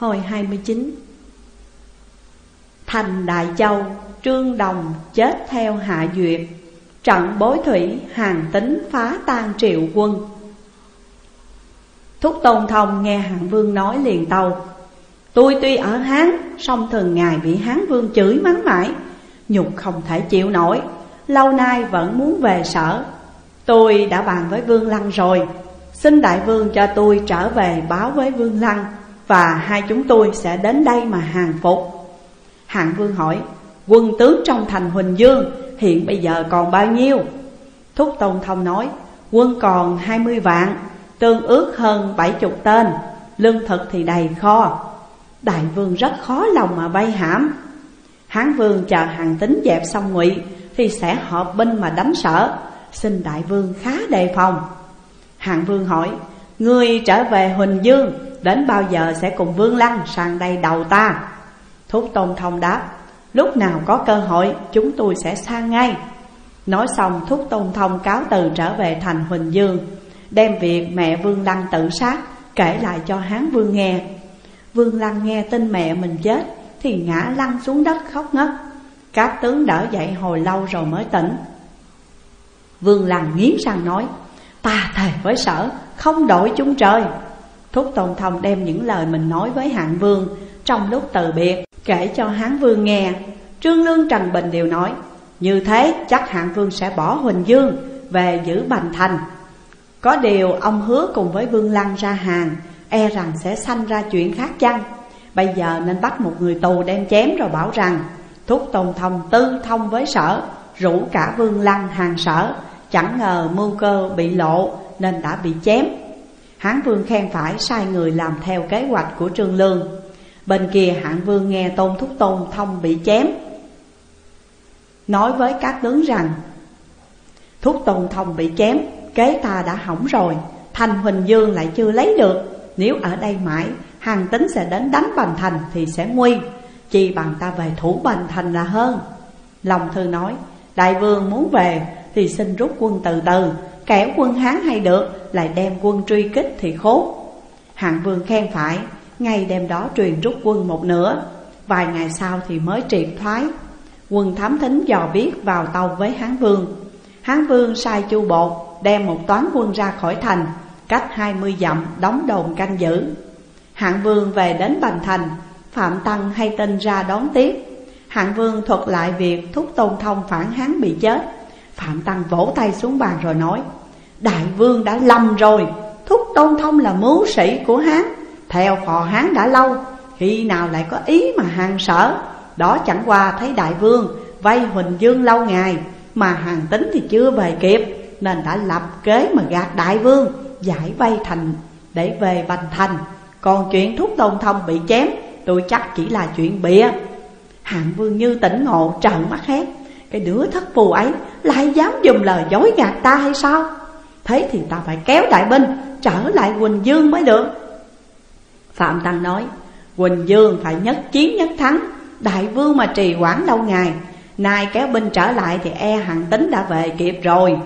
Hồi 29 Thành Đại Châu, Trương Đồng chết theo Hạ Duyệt. Trận bối thủy, hàng tính phá tan triệu quân. Thúc Tôn Thông nghe Hạng Vương nói liền tâu Tôi tuy ở Hán, song thường ngày bị Hán Vương chửi mắng mãi Nhục không thể chịu nổi, lâu nay vẫn muốn về sở. Tôi đã bàn với Vương Lăng rồi Xin Đại Vương cho tôi trở về báo với Vương Lăng. Và hai chúng tôi sẽ đến đây mà hàng phục. Hạng Vương hỏi, Quân tướng trong thành Huỳnh Dương hiện bây giờ còn bao nhiêu? Thúc Tôn Thông nói, Quân còn hai mươi vạn, Tương ước hơn bảy chục tên, Lương thực thì đầy kho. Đại vương rất khó lòng mà vây hãm. Hán vương chờ hàng tính dẹp xong ngụy Thì sẽ họp binh mà đánh sở, Xin đại vương khá đề phòng. Hạng vương hỏi Ngươi trở về Huỳnh Dương, Đến bao giờ sẽ cùng vương lăng sang đây đầu ta? Thúc Tôn Thông đáp, Lúc nào có cơ hội, chúng tôi sẽ sang ngay. Nói xong, Thúc Tôn Thông cáo từ trở về thành Huỳnh Dương, Đem việc mẹ Vương Lăng tự sát, Kể lại cho Hán Vương nghe. Vương Lăng nghe tin mẹ mình chết, Thì ngã lăn xuống đất khóc ngất. Các tướng đỡ dậy hồi lâu rồi mới tỉnh. Vương Lăng nghiến răng nói, Ta thề với sở không đổi chung trời. Thúc Tôn Thông đem những lời mình nói với Hạng Vương Trong lúc từ biệt, kể cho Hán Vương nghe. Trương Lương Trần Bình đều nói, Như thế chắc Hạng Vương sẽ bỏ Huỳnh Dương Về giữ Bành Thành. Có điều ông hứa cùng với Vương Lăng ra hàng E rằng sẽ sanh ra chuyện khác chăng? Bây giờ nên bắt một người tù đem chém rồi bảo rằng, Thúc Tôn Thông tư thông với sở, Rủ cả Vương Lăng hàng sở, Chẳng ngờ mưu cơ bị lộ nên đã bị chém. Hán Vương khen phải sai người làm theo kế hoạch của Trương Lương. Bên kia hạng vương nghe tôn thúc tôn thông bị chém. Nói với các tướng rằng, Thúc tôn thông bị chém, Kế ta đã hỏng rồi Thành Huỳnh Dương lại chưa lấy được. Nếu ở đây mãi, Hàng tính sẽ đến đánh Bành Thành thì sẽ nguy Chỉ bằng ta về thủ Bành Thành là hơn. Lòng thư nói, Đại vương muốn về thì xin rút quân từ từ Kẻo quân Hán hay được, Lại đem quân truy kích thì khốn. Hạng vương khen phải, ngay đêm đó truyền rút quân một nửa. Vài ngày sau thì mới triệt thoái. Quân thám thính dò biết vào tàu với Hán Vương. Hán Vương sai chu bột đem một toán quân ra khỏi thành, Cách hai mươi dặm đóng đồn canh giữ. Hạng Vương về đến Bành Thành, Phạm Tăng hay tin ra đón tiếp. Hạng Vương thuật lại việc thúc tôn thông phản Hán bị chết. Phạm Tăng vỗ tay xuống bàn rồi nói, Đại Vương đã lầm rồi. Thúc tôn thông là mưu sĩ của Hán. Theo phò Hán đã lâu, Khi nào lại có ý mà hàng sở? Đó chẳng qua thấy đại vương Vay Huỳnh Dương lâu ngày, Mà hàng tính thì chưa về kịp, Nên đã lập kế mà gạt đại vương, Giải vay thành, để về Bành Thành. Còn chuyện thúc tôn thông bị chém, Tôi chắc chỉ là chuyện bịa. Hạng vương như tỉnh ngộ, trợn mắt hét. Cái đứa thất phù ấy lại dám dùng lời dối gạt ta hay sao? Thế thì ta phải kéo đại binh trở lại Quỳnh Dương mới được. Phạm Tăng nói Quỳnh Dương phải nhất chiến nhất thắng. Đại vương mà trì hoãn lâu ngày Nay kéo binh trở lại thì e hằng tính đã về kịp rồi.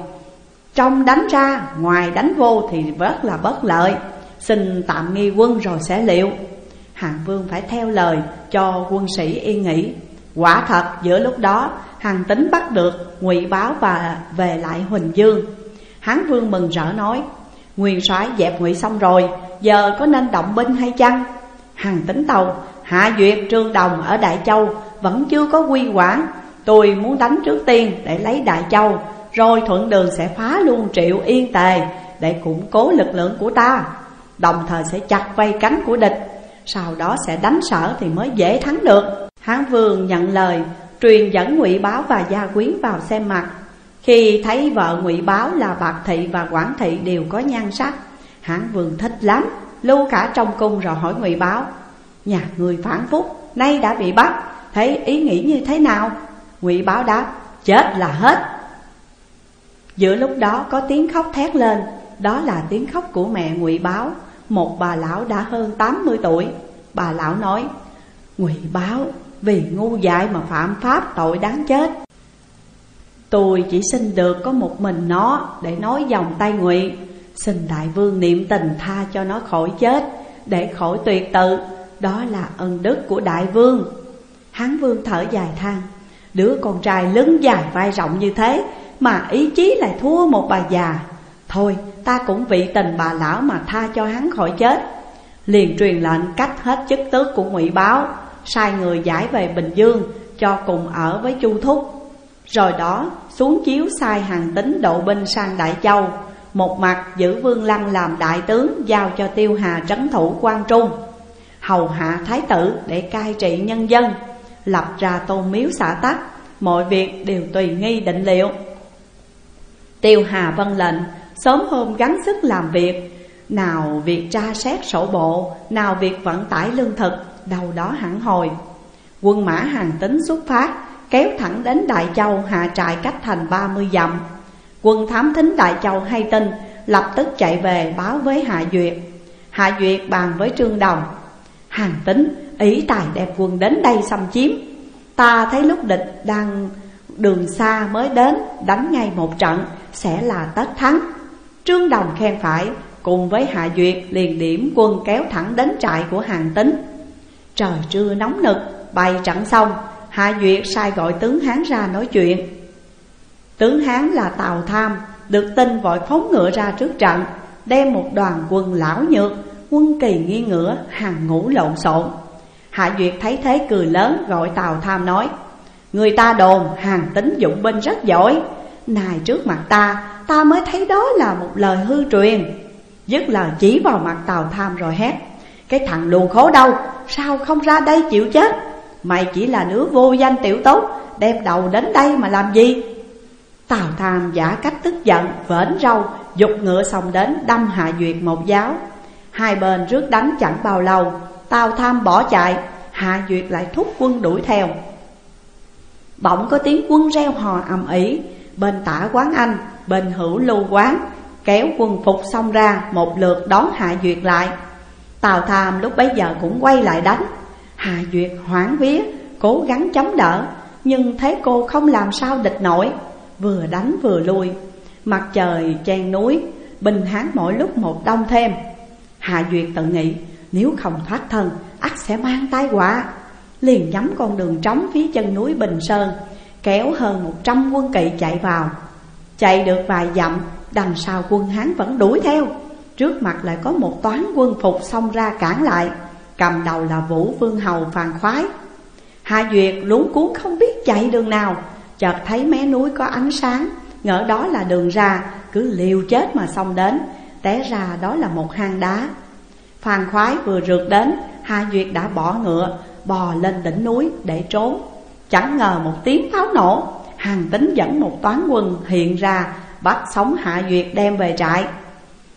Trong đánh ra, ngoài đánh vô thì rất là bất lợi. Xin tạm nghi quân rồi sẽ liệu. Hàng vương phải theo lời cho quân sĩ yên nghỉ. Quả thật giữa lúc đó Hằng tính bắt được ngụy báo và về lại Huỳnh Dương. Hán vương mừng rỡ nói Nguyên soái dẹp ngụy xong rồi, Giờ có nên động binh hay chăng? Hằng tính tàu, Hạ Duyệt Trương Đồng ở Đại Châu, Vẫn chưa có quy quản. Tôi muốn đánh trước tiên để lấy Đại Châu, Rồi thuận đường sẽ phá luôn triệu yên tề, Để củng cố lực lượng của ta. Đồng thời sẽ chặt vây cánh của địch, Sau đó sẽ đánh sở thì mới dễ thắng được. Hán Vương nhận lời Truyền dẫn ngụy Báo và Gia Quyến vào xem mặt. Khi thấy vợ ngụy Báo là Bạc Thị và quản Thị đều có nhan sắc hãng Vương thích lắm, Lưu cả trong cung rồi hỏi Ngụy Báo, Nhà người phản phúc, Nay đã bị bắt, Thấy ý nghĩ như thế nào? Ngụy Báo đáp, Chết là hết. Giữa lúc đó có tiếng khóc thét lên, Đó là tiếng khóc của mẹ Ngụy Báo. Một bà lão đã hơn 80 tuổi. Bà lão nói, Ngụy Báo vì ngu dại mà phạm pháp tội đáng chết. Tôi chỉ xin được có một mình nó để nói dòng tay nguyện. Xin đại vương niệm tình tha cho nó khỏi chết, Để khỏi tuyệt tự. Đó là ân đức của đại vương. Hán vương thở dài than, Đứa con trai lưng dài vai rộng như thế Mà ý chí lại thua một bà già. Thôi, ta cũng vị tình bà lão mà tha cho hắn khỏi chết. Liền truyền lệnh cách hết chức tước của ngụy Báo. Sai người giải về Bình Dương Cho cùng ở với Chu Thúc. Rồi đó, xuống chiếu sai hàng tính độ binh sang Đại Châu, Một mặt giữ Vương Lăng làm đại tướng Giao cho Tiêu Hà trấn thủ quan Trung, Hầu hạ thái tử để cai trị nhân dân, Lập ra tôn miếu xã tắc, Mọi việc đều tùy nghi định liệu. Tiêu Hà vân lệnh, Sớm hôm gắng sức làm việc, Nào việc tra xét sổ bộ, Nào việc vận tải lương thực đầu đó hẳn hồi. Quân mã hàng tính xuất phát, Kéo thẳng đến Đại Châu hạ trại cách thành ba mươi dặm. Quân thám thính Đại Châu hay tin, Lập tức chạy về báo với Hạ Duyệt. Hạ Duyệt bàn với Trương Đồng. Hàng tính, ý tài đẹp quân đến đây xâm chiếm. Ta thấy lúc địch đang đường xa mới đến, Đánh ngay một trận, sẽ là tất thắng. Trương Đồng khen phải, Cùng với Hạ Duyệt liền điểm quân kéo thẳng đến trại của hàng tính. Trời trưa nóng nực Bày trận xong Hạ Duyệt sai gọi tướng Hán ra nói chuyện. Tướng Hán là Tào Tham, Được tin vội phóng ngựa ra trước trận, Đem một đoàn quân lão nhược, Quân kỳ nghi ngựa, hàng ngũ lộn xộn. Hạ Duyệt thấy thế cười lớn, gọi Tào Tham nói, Người ta đồn hàng tính dụng binh rất giỏi. Này trước mặt ta Ta mới thấy đó là một lời hư truyền. Dứt lời chỉ vào mặt Tào Tham rồi hét cái thằng luồn khổ đâu Sao không ra đây chịu chết? Mày chỉ là đứa vô danh tiểu tốt, Đem đầu đến đây mà làm gì? Tào Tham giả cách tức giận Vễn râu, Dục ngựa xong đến đâm Hạ Duyệt một giáo. Hai bên rước đánh chẳng bao lâu, Tào Tham bỏ chạy, Hạ Duyệt lại thúc quân đuổi theo. Bỗng có tiếng quân reo hò ầm ĩ, Bên tả quán anh, Bên hữu lưu quán, Kéo quân phục xong ra, Một lượt đón Hạ Duyệt lại. Tào Tham lúc bấy giờ cũng quay lại đánh. Hà Duyệt hoảng vía, Cố gắng chống đỡ, Nhưng thấy cô không làm sao địch nổi, Vừa đánh vừa lui. Mặt trời chen núi, Bình hán mỗi lúc một đông thêm. Hà Duyệt tự nghĩ, Nếu không thoát thân, ắt sẽ mang tai họa. Liền nhắm con đường trống phía chân núi Bình Sơn, Kéo hơn một trăm quân kỵ chạy vào. Chạy được vài dặm, Đằng sau quân Hán vẫn đuổi theo. Trước mặt lại có một toán quân phục xông ra cản lại, Cầm đầu là Vũ Vương Hầu Phàn Khoái. Hạ Duyệt lúng cuốn không biết chạy đường nào, Chợt thấy mé núi có ánh sáng, Ngỡ đó là đường ra, Cứ liều chết mà xông đến, Té ra đó là một hang đá. Phàn Khoái vừa rượt đến, Hạ Duyệt đã bỏ ngựa, Bò lên đỉnh núi để trốn. Chẳng ngờ một tiếng pháo nổ, Hàng tính dẫn một toán quân hiện ra, Bắt sống Hạ Duyệt đem về trại.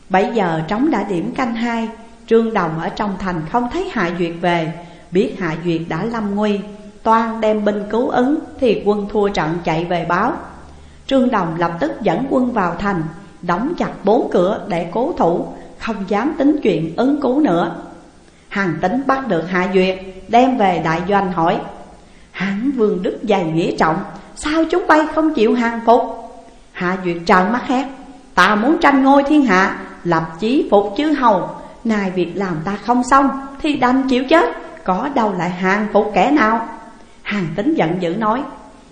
Bây giờ trống đã điểm canh hai, Trương Đồng ở trong thành không thấy Hạ Duyệt về. Biết Hạ Duyệt đã lâm nguy, Toan đem binh cứu ứng Thì quân thua trận chạy về báo. Trương Đồng lập tức dẫn quân vào thành, Đóng chặt bốn cửa để cố thủ, Không dám tính chuyện ứng cứu nữa. Hàng tính bắt được Hạ Duyệt, Đem về đại doanh hỏi, Hán vương đức dày nghĩa trọng, Sao chúng bay không chịu hàng phục? Hạ Duyệt trợn mắt hét, Ta muốn tranh ngôi thiên hạ Lập chí phục chư hầu. Nay việc làm ta không xong, Thì đành chịu chết. Có đâu lại hàng phục kẻ nào? Hàng tính giận dữ nói,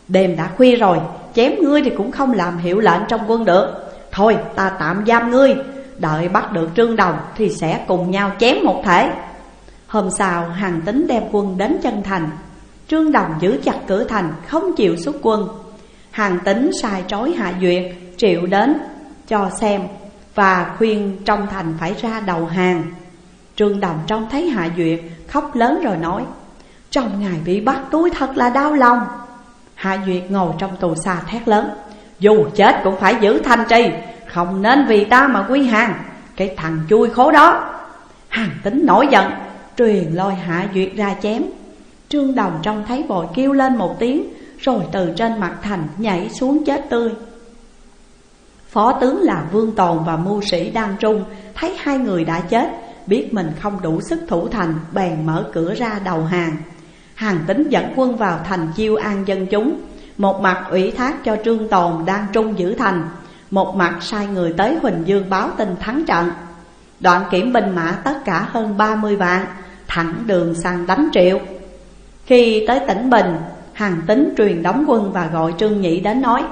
Đêm đã khuya rồi, Chém ngươi thì cũng không làm hiệu lệnh trong quân được. Thôi, ta tạm giam ngươi. Đợi bắt được trương đồng Thì sẽ cùng nhau chém một thể. Hôm sau, hàng tính đem quân đến chân thành. Trương Đồng giữ chặt cửa thành, không chịu xuất quân. Hàng tính sai trói Hạ Duyệt, triệu đến, cho xem và khuyên trong thành phải ra đầu hàng. Trương Đồng trông thấy Hạ Duyệt khóc lớn rồi nói, Trong ngày bị bắt tôi thật là đau lòng. Hạ Duyệt ngồi trong tù xa thét lớn, Dù chết cũng phải giữ thanh trì, Không nên vì ta mà quy hàng, Cái thằng chui khố đó. Hàng tính nổi giận, Truyền lôi Hạ Duyệt ra chém. Trương Đồng trông thấy vội kêu lên một tiếng, Rồi từ trên mặt thành nhảy xuống chết tươi. Phó tướng là Vương Tồn và mưu sĩ Đan Trung Thấy hai người đã chết, Biết mình không đủ sức thủ thành, Bèn mở cửa ra đầu hàng. Hàng tính dẫn quân vào thành chiêu an dân chúng. Một mặt ủy thác cho Trương Tồn Đan Trung giữ thành, Một mặt sai người tới Huỳnh Dương báo tin thắng trận. Đoạn kiểm binh mã tất cả hơn 30 vạn, thẳng đường sang đánh triệu. Khi tới tỉnh Bình, Hàng tính truyền đóng quân và gọi Trương Nhị đến nói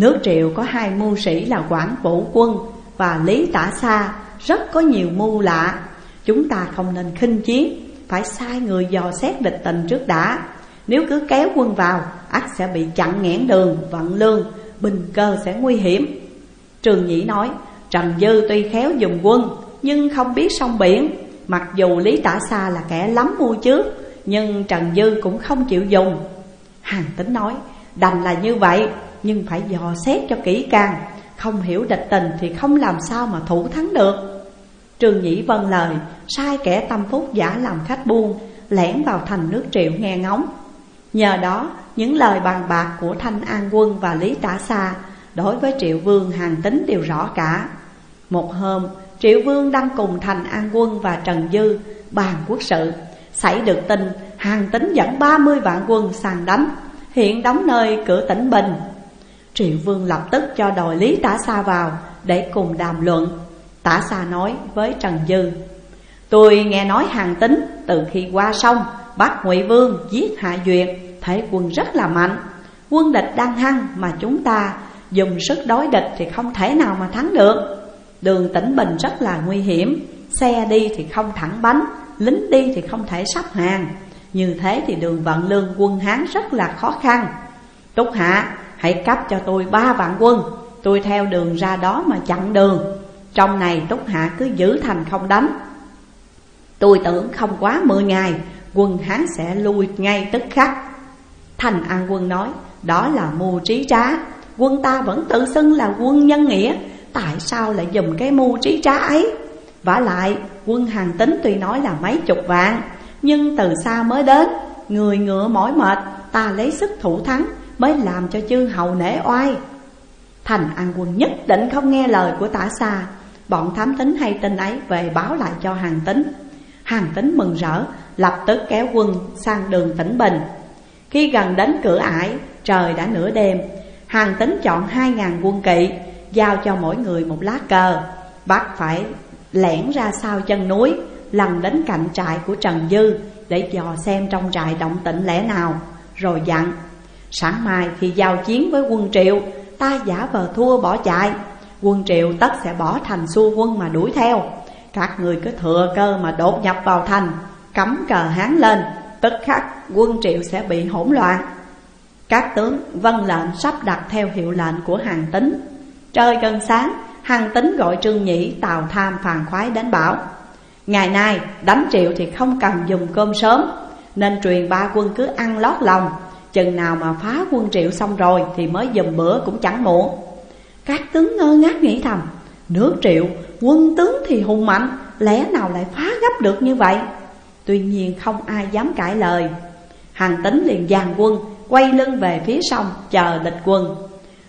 Nước triệu có hai mưu sĩ là Quảng Vũ Quân và Lý Tả Sa. Rất có nhiều mưu lạ. Chúng ta không nên khinh chiến Phải sai người dò xét địch tình trước đã. Nếu cứ kéo quân vào ắt sẽ bị chặn nghẽn đường, vận lương Bình cơ sẽ nguy hiểm. Trường Nhĩ nói Trần Dư tuy khéo dùng quân Nhưng không biết sông biển. Mặc dù Lý Tả Sa là kẻ lắm mưu trước Nhưng Trần Dư cũng không chịu dùng. Hàng tính nói Đành là như vậy. Nhưng phải dò xét cho kỹ càng. Không hiểu địch tình thì không làm sao mà thủ thắng được. Trương Nhĩ vâng lời, Sai kẻ tâm phúc giả làm khách buôn, Lẻn vào thành nước triệu nghe ngóng. Nhờ đó, những lời bàn bạc của Thanh An Quân và Lý Tả Sa Đối với Triệu Vương hàng tính đều rõ cả. Một hôm, Triệu Vương đang cùng Thành An Quân và Trần Dư bàn quốc sự, Xảy được tin hàng tính dẫn 30 vạn quân sang đánh. Hiện đóng nơi cửa tỉnh Bình. Triệu Vương lập tức cho đòi Lý Tả Sa vào để cùng đàm luận. Tả Sa nói với Trần Dư, Tôi nghe nói hàng tính từ khi qua sông, Bắt Ngụy Vương giết Hạ Duyệt, Thế quân rất là mạnh. Quân địch đang hăng mà chúng ta dùng sức đối địch thì không thể nào mà thắng được. Đường tỉnh Bình rất là nguy hiểm, Xe đi thì không thẳng bánh, Lính đi thì không thể sắp hàng. Như thế thì đường vận lương quân Hán rất là khó khăn. Túc Hạ hãy cấp cho tôi ba vạn quân. Tôi theo đường ra đó mà chặn đường. Trong này Túc Hạ cứ giữ thành không đánh. Tôi tưởng không quá mười ngày, Quân Hán sẽ lui ngay tức khắc. Thành An quân nói, Đó là mưu trí trá. Quân ta vẫn tự xưng là quân nhân nghĩa. Tại sao lại dùng cái mưu trí trá ấy? Vả lại, quân hàng tính tuy nói là mấy chục vạn, Nhưng từ xa mới đến, Người ngựa mỏi mệt, Ta lấy sức thủ thắng. Mới làm cho chư hầu nể oai. Thành An quân nhất định không nghe lời của tả xa Bọn thám tính hay tin ấy về báo lại cho hàng tính. Hàng tính mừng rỡ, Lập tức kéo quân sang đường tỉnh Bình. Khi gần đến cửa ải, Trời đã nửa đêm. Hàng tính chọn hai ngàn quân kỵ, Giao cho mỗi người một lá cờ. Bắt phải lẻn ra sau chân núi Lần đến cạnh trại của Trần Dư Để dò xem trong trại động tĩnh lẽ nào, Rồi dặn Sáng mai khi giao chiến với quân triệu Ta giả vờ thua bỏ chạy. Quân triệu tất sẽ bỏ thành xua quân mà đuổi theo. Các người cứ thừa cơ mà đột nhập vào thành, Cắm cờ hán lên, Tức khắc quân triệu sẽ bị hỗn loạn. Các tướng vân lệnh sắp đặt theo hiệu lệnh của hàng tính Trời gần sáng, Hàng tính gọi Trương Nhĩ tào tham phàn khoái đến bảo, Ngày nay, đánh triệu thì không cần dùng cơm sớm, Nên truyền ba quân cứ ăn lót lòng Chừng nào mà phá quân triệu xong rồi Thì mới dùm bữa cũng chẳng muộn. Các tướng ngơ ngác nghĩ thầm, Nước triệu, quân tướng thì hùng mạnh, Lẽ nào lại phá gấp được như vậy? Tuy nhiên không ai dám cãi lời. Hàng tính liền dàn quân, Quay lưng về phía sông chờ địch quân.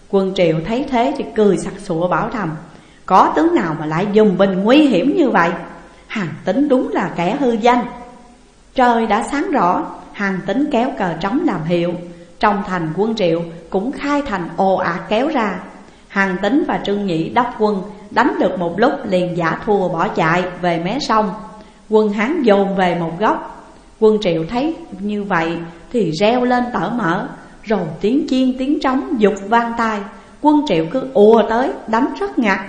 Quân triệu thấy thế thì cười sặc sụa bảo thầm, Có tướng nào mà lại dùng bình nguy hiểm như vậy? Hàng tính đúng là kẻ hư danh. Trời đã sáng rõ Hàng tính kéo cờ trống làm hiệu. Trong thành quân triệu cũng khai thành ồ ạt kéo ra. Hàng tính và Trương Nhĩ đốc quân Đánh được một lúc liền giả thua bỏ chạy về mé sông. Quân Hán dồn về một góc. Quân triệu thấy như vậy thì reo lên tở mở. Rồi tiếng chiên tiếng trống dục vang tai. Quân triệu cứ ùa tới đánh rất ngặt.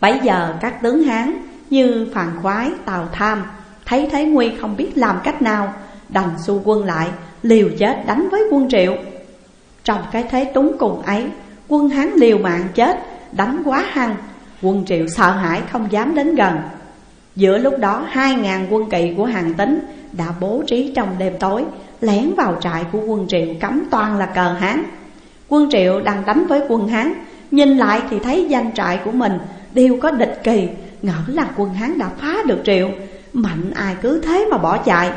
Bấy giờ các tướng Hán như Phàn Khoái, Tào Tham Thấy thế nguy không biết làm cách nào Đành xu quân lại, liều chết đánh với quân triệu. Trong cái thế túng cùng ấy, Quân Hán liều mạng chết, đánh quá hăng, Quân triệu sợ hãi không dám đến gần. Giữa lúc đó, hai ngàn quân kỵ của hàng tính Đã bố trí trong đêm tối, Lén vào trại của quân triệu cắm toàn là cờ Hán. Quân triệu đang đánh với quân Hán, Nhìn lại thì thấy danh trại của mình Đều có địch kỳ, Ngỡ là quân Hán đã phá được triệu. Mạnh ai cứ thế mà bỏ chạy.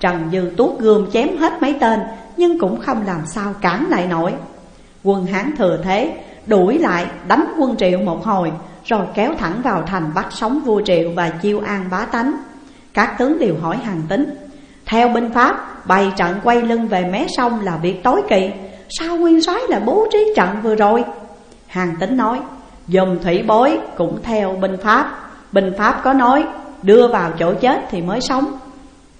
Trần Dư tuốt gươm chém hết mấy tên, Nhưng cũng không làm sao cản lại nổi. Quân Hán thừa thế, Đuổi lại, đánh quân triệu một hồi, Rồi kéo thẳng vào thành bắt sống vua triệu và chiêu an bá tánh. Các tướng đều hỏi hàng tính, Theo binh pháp, bày trận quay lưng về mé sông là việc tối kỵ, Sao nguyên soái là bố trí trận vừa rồi? Hàng tính nói Dùng thủy bối cũng theo binh pháp Binh pháp có nói, Đưa vào chỗ chết thì mới sống.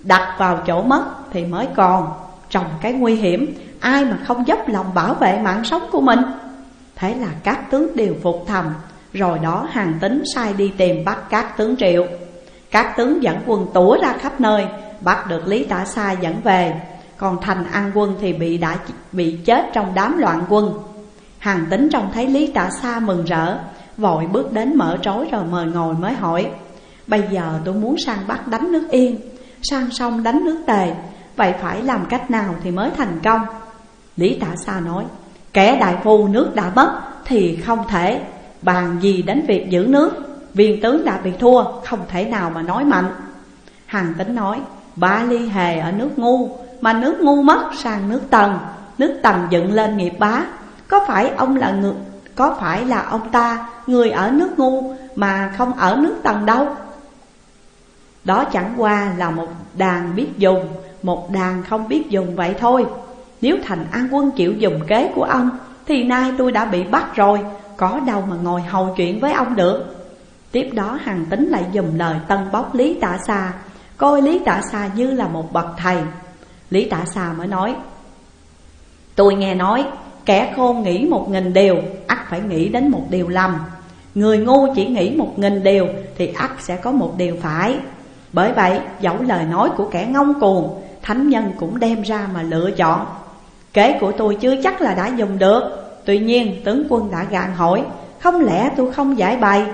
Đặt vào chỗ mất thì mới còn. Trong cái nguy hiểm, Ai mà không dốc lòng bảo vệ mạng sống của mình? Thế là các tướng đều phục thầm. Rồi đó hàng tính sai đi tìm bắt các tướng triệu. Các tướng dẫn quân tủa ra khắp nơi, Bắt được Lý Tả Sa dẫn về. Còn Thành An quân thì bị đã bị chết trong đám loạn quân. Hàng tính trông thấy Lý Tả Sa mừng rỡ, Vội bước đến mở trối rồi mời ngồi mới hỏi, Bây giờ tôi muốn sang Bắc đánh nước Yên Sang sông đánh nước Tề. Vậy phải làm cách nào thì mới thành công? Lý Tả Sa nói, Kẻ đại phu nước đã mất Thì không thể. Bàn gì đến việc giữ nước, Viên tướng đã bị thua, Không thể nào mà nói mạnh. Hàng tính nói Ba ly hề ở nước ngu, Mà nước ngu mất sang nước tần. Nước tần dựng lên nghiệp bá. Có phải ông là người Có phải là ông ta Người ở nước ngu Mà không ở nước tần đâu? Đó chẳng qua là một đàn biết dùng, Một đàn không biết dùng vậy thôi. Nếu thành an quân chịu dùng kế của ông, Thì nay tôi đã bị bắt rồi, Có đâu mà ngồi hầu chuyện với ông được. Tiếp đó hàng tính lại dùng lời tân bóc Lý Tạ Sa, Coi Lý Tạ Sa như là một bậc thầy. Lý Tạ Sa mới nói, Tôi nghe nói, Kẻ khôn nghĩ một nghìn điều, ắt phải nghĩ đến một điều lầm. Người ngu chỉ nghĩ một nghìn điều, Thì ắt sẽ có một điều phải. Bởi vậy, dẫu lời nói của kẻ ngông cuồng, Thánh nhân cũng đem ra mà lựa chọn. Kế của tôi chưa chắc là đã dùng được. Tuy nhiên, tướng quân đã gạn hỏi, Không lẽ tôi không giải bày?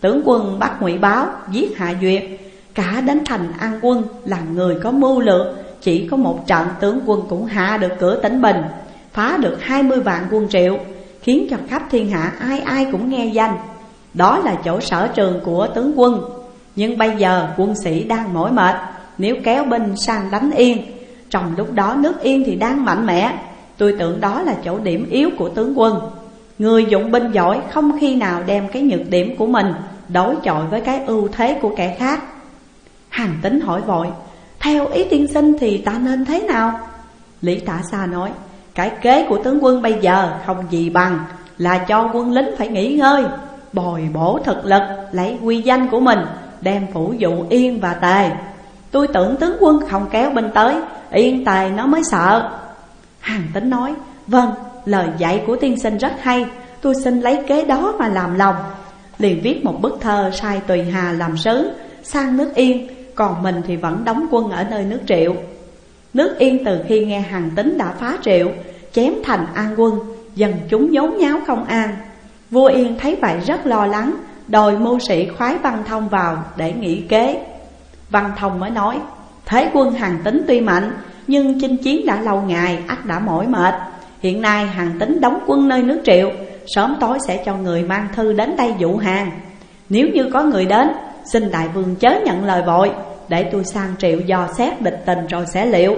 Tướng quân bắt ngụy báo, Giết hạ duyệt. Cả đến thành an quân là người có mưu lược, Chỉ có một trận tướng quân cũng hạ được cửa tỉnh Bình, Phá được hai mươi vạn quân triệu, Khiến cho khắp thiên hạ ai ai cũng nghe danh. Đó là chỗ sở trường của tướng quân. Nhưng bây giờ quân sĩ đang mỏi mệt, Nếu kéo binh sang đánh yên. Trong lúc đó nước yên thì đang mạnh mẽ. Tôi tưởng đó là chỗ điểm yếu của tướng quân. Người dụng binh giỏi không khi nào đem cái nhược điểm của mình Đối chọi với cái ưu thế của kẻ khác. Hàng tính hỏi vội, Theo ý tiên sinh thì ta nên thế nào? Lý Tả Sa nói, Cái kế của tướng quân bây giờ không gì bằng Là cho quân lính phải nghỉ ngơi, Bồi bổ thực lực, Lấy quy danh của mình Đem phủ dụ yên và tề. Tôi tưởng tướng quân không kéo binh tới Yên tề nó mới sợ. Hàng tính nói Vâng, lời dạy của tiên sinh rất hay Tôi xin lấy kế đó mà làm lòng. Liền viết một bức thơ sai Tùy Hà làm sứ Sang nước Yên còn mình thì vẫn đóng quân ở nơi nước triệu. Nước yên từ khi nghe hàng tính đã phá triệu Chém thành an quân Dần chúng nhốn nháo không an. Vua Yên thấy vậy rất lo lắng Đòi mưu sĩ khoái văn thông vào để nghĩ kế. Văn thông mới nói, Thế quân hàng tính tuy mạnh, Nhưng chinh chiến đã lâu ngày, ắt đã mỏi mệt. Hiện nay hàng tính đóng quân nơi nước triệu, Sớm tối sẽ cho người mang thư đến đây dụ hàng. Nếu như có người đến, Xin đại vương chớ nhận lời vội, Để tôi sang triệu dò xét địch tình rồi sẽ liệu.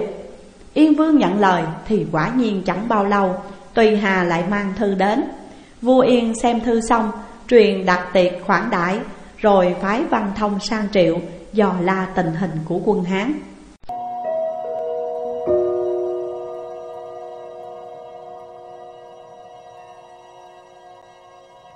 Yên vương nhận lời thì quả nhiên chẳng bao lâu, Tùy Hà lại mang thư đến. Vua Yên xem thư xong Truyền đặt tiệc khoản đại Rồi phái văn thông sang triệu Dò la tình hình của quân Hán.